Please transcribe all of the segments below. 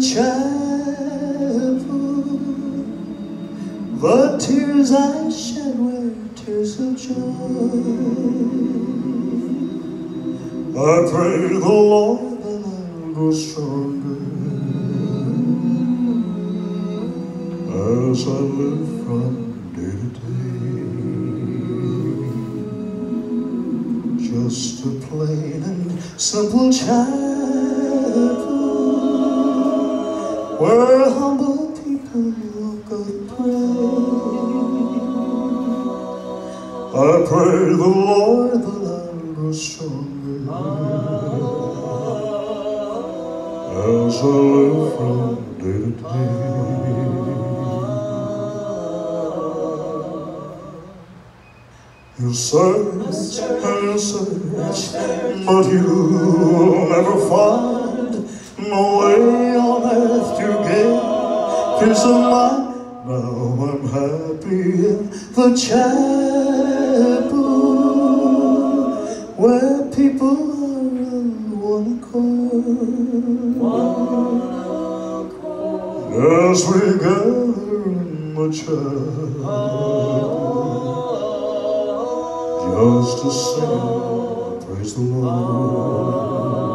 chapel. The tears I shed were tears of joy. I pray the Lord that I'll grow stronger as I live from day to day. Just a plain and simple chapel where humble people go to pray. I pray the Lord that I'll grow stronger as I live from day to day. You search and search, but you never find no way peace of. Now I'm happy in the chapel where people are on one accord. As we gather in the chapel just to sing, praise the Lord.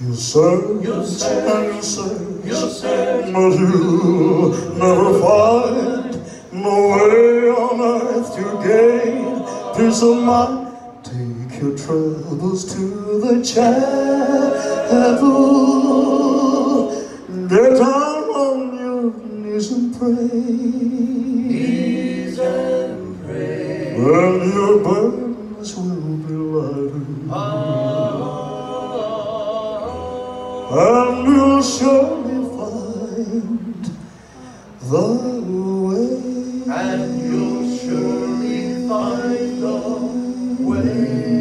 You search, You search, and you search, you search, but you never find no way on earth to gain peace of mind. Take your troubles to the chapel. Get down on your knees and pray. Knees and pray. Then your burdens will be lighter. Ah and you'll surely find the way. And you'll surely find the way.